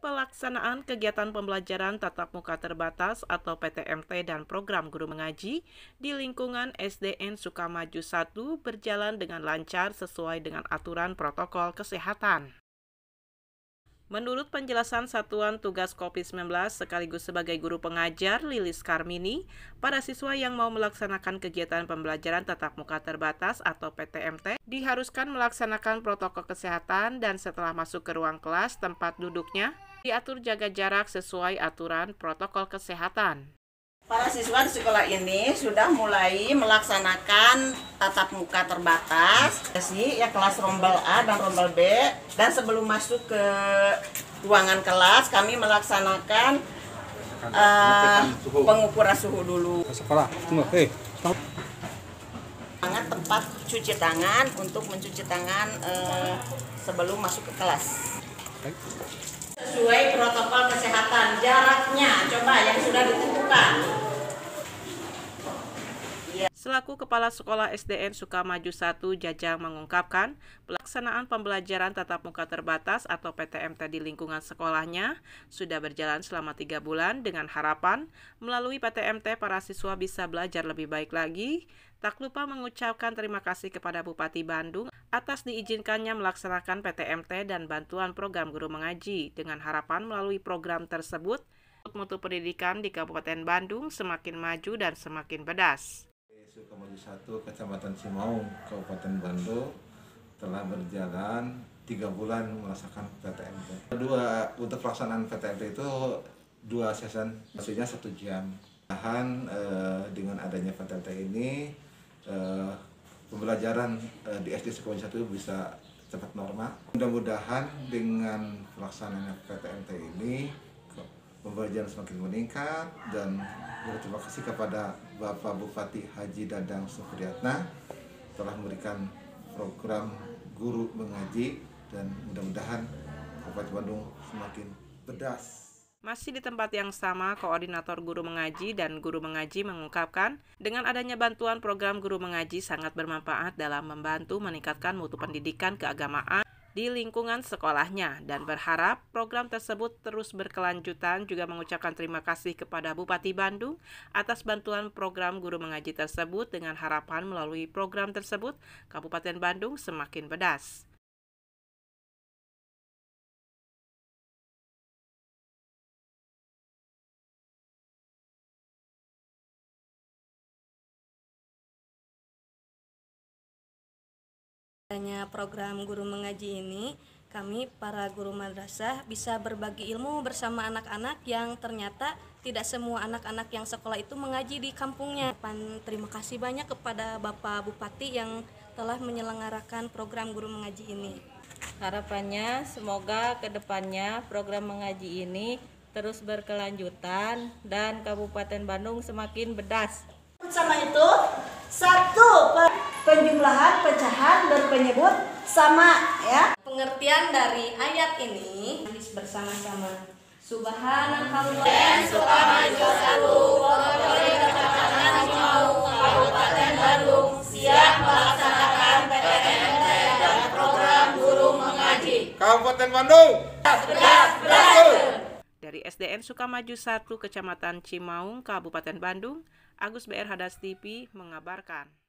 Pelaksanaan kegiatan pembelajaran tatap muka terbatas atau PTMT dan program guru mengaji di lingkungan SDN Sukamaju 1 berjalan dengan lancar sesuai dengan aturan protokol kesehatan. Menurut penjelasan Satuan Tugas COVID-19 sekaligus sebagai guru pengajar Lilis Karmini, para siswa yang mau melaksanakan kegiatan pembelajaran tatap muka terbatas atau PTMT diharuskan melaksanakan protokol kesehatan dan setelah masuk ke ruang kelas tempat duduknya diatur jaga jarak sesuai aturan protokol kesehatan. Para siswa di sekolah ini sudah mulai melaksanakan tatap muka terbatas, sih ya kelas rombel A dan rombel B. Dan sebelum masuk ke ruangan kelas, kami melaksanakan uh, pengukuran suhu dulu. Sekolah, tunggu, hei. Sangat tempat cuci tangan untuk mencuci tangan uh, sebelum masuk ke kelas. Sesuai protokol kesehatan, jaraknya coba yang sudah ditentukan. Selaku Kepala Sekolah SDN Sukamaju 1 Jajang mengungkapkan, pelaksanaan pembelajaran tatap muka terbatas atau PTMT di lingkungan sekolahnya sudah berjalan selama tiga bulan dengan harapan melalui PTMT para siswa bisa belajar lebih baik lagi. Tak lupa mengucapkan terima kasih kepada Bupati Bandung atas diizinkannya melaksanakan PTMT dan bantuan program guru mengaji dengan harapan melalui program tersebut mutu pendidikan di Kabupaten Bandung semakin maju dan semakin pedas. Sukamaju 1 Kecamatan Cimaung Kabupaten Bandung telah berjalan tiga bulan melaksanakan PTMT. Dua untuk pelaksanaan PTMT itu dua season, maksudnya satu jam. Tahan eh, dengan adanya PTMT ini eh, pembelajaran eh, di SD Sukamaju 1 bisa cepat normal. Mudah-mudahan dengan pelaksanaan PTMT ini pembelajaran semakin meningkat dan berterima kasih kepada Bapak Bupati Haji Dadang Supriyatna telah memberikan program guru mengaji dan mudah-mudahan Kabupaten Bandung semakin pedas. Masih di tempat yang sama, Koordinator Guru Mengaji dan Guru Mengaji mengungkapkan, dengan adanya bantuan program Guru Mengaji sangat bermanfaat dalam membantu meningkatkan mutu pendidikan keagamaan di lingkungan sekolahnya dan berharap program tersebut terus berkelanjutan juga mengucapkan terima kasih kepada Bupati Bandung atas bantuan program guru mengaji tersebut dengan harapan melalui program tersebut Kabupaten Bandung semakin pedas. Adanya program guru mengaji ini, kami para guru madrasah bisa berbagi ilmu bersama anak-anak yang ternyata tidak semua anak-anak yang sekolah itu mengaji di kampungnya. Terima kasih banyak kepada Bapak Bupati yang telah menyelenggarakan program guru mengaji ini. Harapannya semoga ke depannya program mengaji ini terus berkelanjutan dan Kabupaten Bandung semakin bedas. Sama itu, satu penjumlahan, pecahan, dan penyebut sama ya. Pengertian dari ayat ini bersama-sama. Subhanallah. Kabupaten Bandung siap melaksanakan PTMT dan program guru mengaji. Kabupaten Bandung. Dari SDN Sukamaju 1 Kecamatan Cimaung, Kabupaten Bandung, Agus BR Hadas TV mengabarkan.